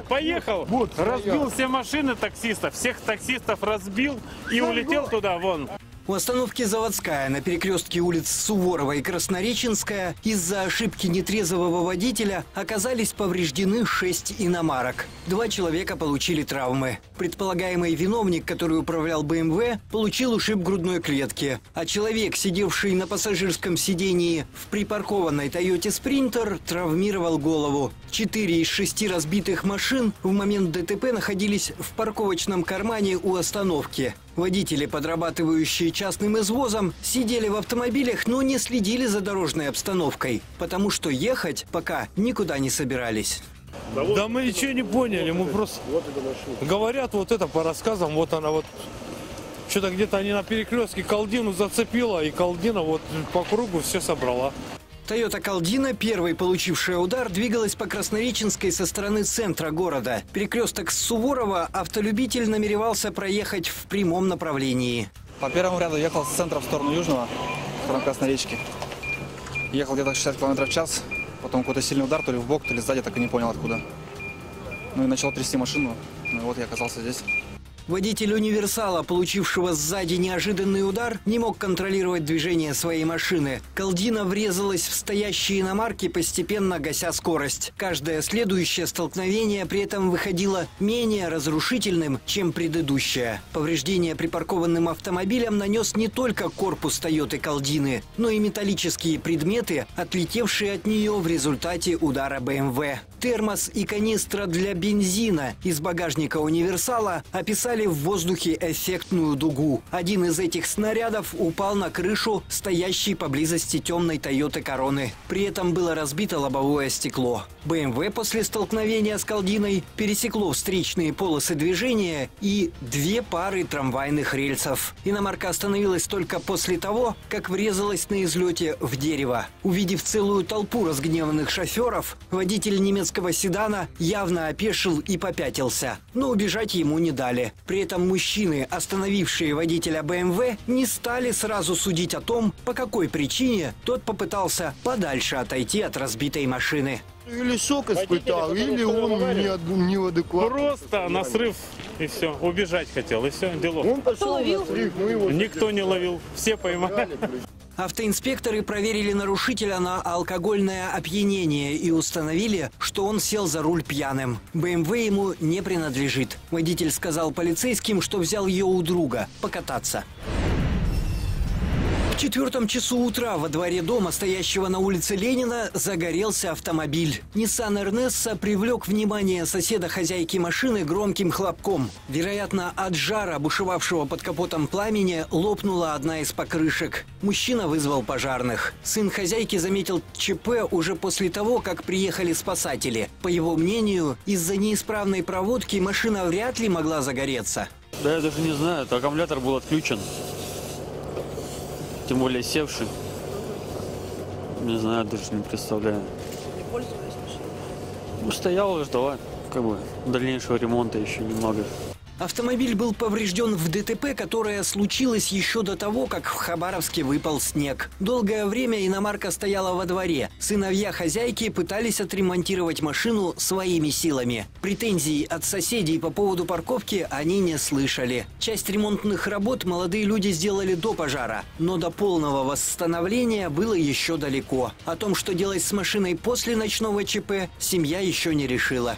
поехал, Вот разбил все машины таксистов, всех таксистов разбил и улетел туда, вон. У остановки «Заводская» на перекрестке улиц Суворова и Краснореченская из-за ошибки нетрезвого водителя оказались повреждены шесть иномарок. Два человека получили травмы. Предполагаемый виновник, который управлял БМВ, получил ушиб грудной клетки, а человек, сидевший на пассажирском сидении в припаркованной «Тойоте Спринтер», травмировал голову. Четыре из шести разбитых машин в момент ДТП находились в парковочном кармане у остановки. Водители, подрабатывающие частным извозом, сидели в автомобилях, но не следили за дорожной обстановкой, потому что ехать пока никуда не собирались. Да мы ничего не поняли, мы просто... Говорят вот это по рассказам, вот она вот... Что-то где-то они на перекрестке Колдину зацепила, и Колдина вот по кругу все собрала. Тойота Калдина, первой получившая удар, двигалась по Краснореченской со стороны центра города. Перекресток с Суворова автолюбитель намеревался проехать в прямом направлении. По первому ряду ехал с центра в сторону Южного, в сторону Красной. Ехал где-то 60 км в час, потом какой-то сильный удар, то ли в бок, то ли сзади, так и не понял откуда. Ну и начал трясти машину, ну и вот я оказался здесь. Водитель универсала, получившего сзади неожиданный удар, не мог контролировать движение своей машины. Колдина врезалась в стоящие иномарки, постепенно гася скорость. Каждое следующее столкновение при этом выходило менее разрушительным, чем предыдущее. Повреждение припаркованным автомобилем нанес не только корпус Тойоты Колдины, но и металлические предметы, отлетевшие от нее в результате удара БМВ. Термос и канистра для бензина из багажника универсала описали в воздухе эффектную дугу. Один из этих снарядов упал на крышу стоящей поблизости темной Тойоты Короны. При этом было разбито лобовое стекло. БМВ после столкновения с Колдиной пересекло встречные полосы движения и две пары трамвайных рельсов. Иномарка остановилась только после того, как врезалась на излете в дерево. Увидев целую толпу разгневанных шоферов, водитель немецкого седана явно опешил и попятился. Но убежать ему не дали. При этом мужчины, остановившие водителя БМВ, не стали сразу судить о том, по какой причине тот попытался подальше отойти от разбитой машины. Или шок испытал, или он не, не в адеквате. Просто на срыв и все, убежать хотел, и все, дело. Он пошел на срыв, мы его Никто не ловил, все поймали. Автоинспекторы проверили нарушителя на алкогольное опьянение и установили, что он сел за руль пьяным. БМВ ему не принадлежит. Водитель сказал полицейским, что взял ее у друга покататься. В четвертом часу утра во дворе дома, стоящего на улице Ленина, загорелся автомобиль. Nissan Эрнесса привлек внимание соседа хозяйки машины громким хлопком. Вероятно, от жара, бушевавшего под капотом пламени, лопнула одна из покрышек. Мужчина вызвал пожарных. Сын хозяйки заметил ЧП уже после того, как приехали спасатели. По его мнению, из-за неисправной проводки машина вряд ли могла загореться. Да я даже не знаю, аккумулятор был отключен. Тем более севший. Не знаю, даже не представляю. Не пользовались машиной? Стояла, ждала, как бы, дальнейшего ремонта еще немного. Автомобиль был поврежден в ДТП, которое случилось еще до того, как в Хабаровске выпал снег. Долгое время иномарка стояла во дворе. Сыновья хозяйки пытались отремонтировать машину своими силами. Претензий от соседей по поводу парковки они не слышали. Часть ремонтных работ молодые люди сделали до пожара, но до полного восстановления было еще далеко. О том, что делать с машиной после ночного ЧП, семья еще не решила.